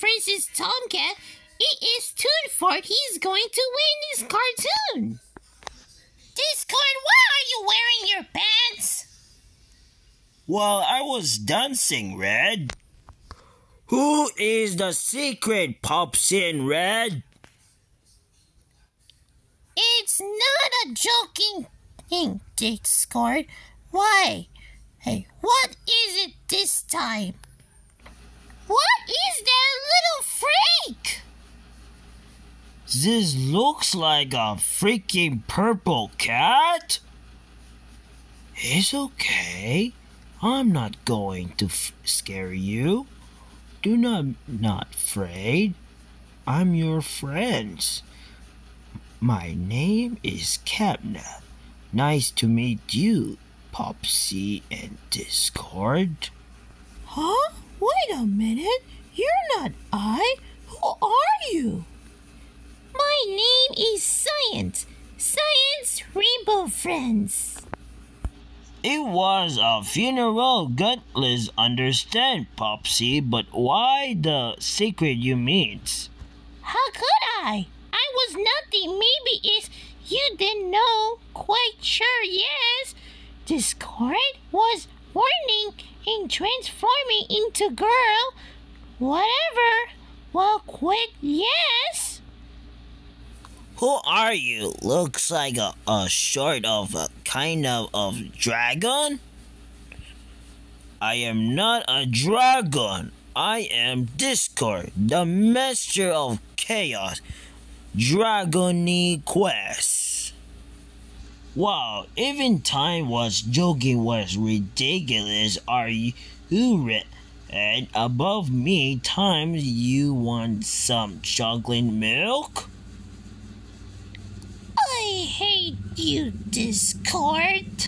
Versus Tomcat. It is tuned for he's going to win this cartoon. Discord, why are you wearing your pants? Well, I was dancing, Red. Who is the secret pops in Red? It's not a joking thing, Discord. Why? Hey, what is it this time? What is that little freak? This looks like a freaking purple cat. It's okay. I'm not going to scare you. Do not not afraid. I'm your friends. My name is Capna. Nice to meet you, Popsy and Discord. Huh? Wait a minute. You're not I. Who are you? Is Science. Science Rainbow Friends. It was a funeral, gutless understand, Popsy, but why the secret you means? How could I? I was nothing. Maybe it's you didn't know. Quite sure, yes. Discord was warning and transforming into girl. Whatever. Well, quick, yes. Who are you? Looks like a, a sort of a kind of of dragon. I am not a dragon. I am Discord, the master of chaos. Draconequus. Wow, even time was joking was ridiculous. Are you red? And above me, times you want some chocolate milk? Hate you, Discord.